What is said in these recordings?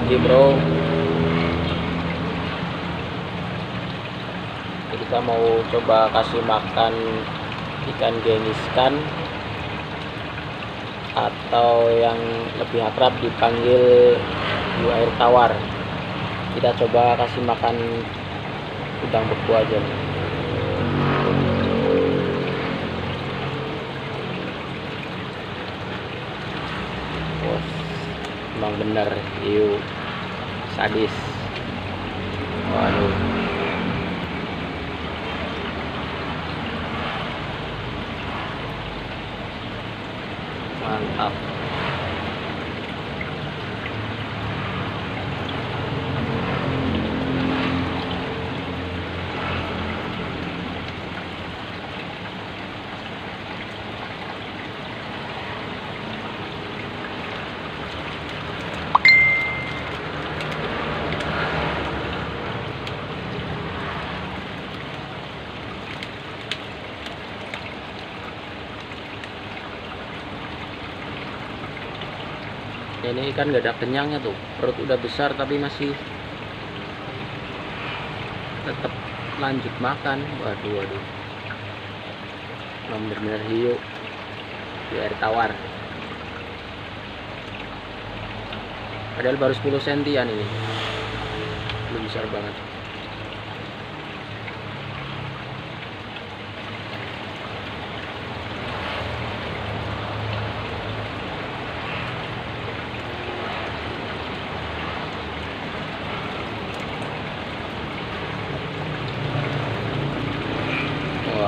lagi bro kita mau coba kasih makan ikan geniskan atau yang lebih akrab dipanggil hiu air tawar kita coba kasih makan udang beku aja nih. Emang bener hiu sadis. Waduh. Mantap ini ikan gak ada kenyangnya tuh. Perut udah besar tapi masih tetap lanjut makan. Waduh waduh. Bener-bener hiu. Di air tawar. Padahal baru 10 sentian ini. Belum besar banget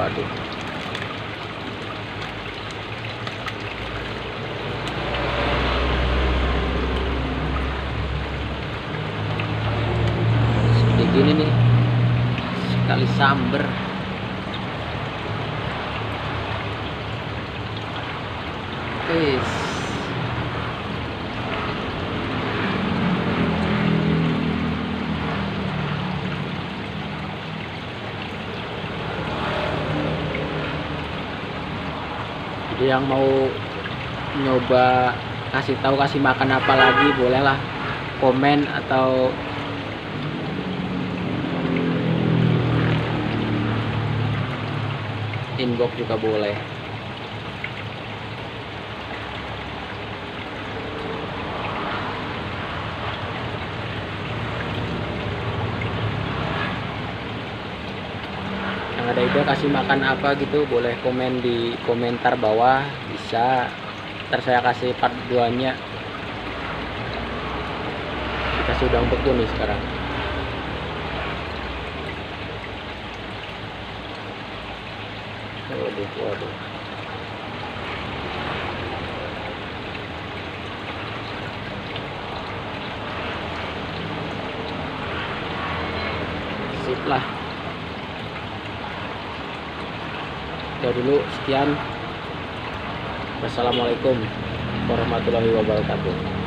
waduh. Seperti gini nih. Sekali samber Wis. Yang mau nyoba kasih tahu kasih makan apa lagi bolehlah komen atau inbox juga boleh yang ada ide kasih makan apa gitu boleh komen di komentar bawah bisa. Ntar saya kasih part 2 nya kita sudah beku nih sekarang. Waduh waduh. Lah ya dulu sekian. Wassalamualaikum warahmatullahi wabarakatuh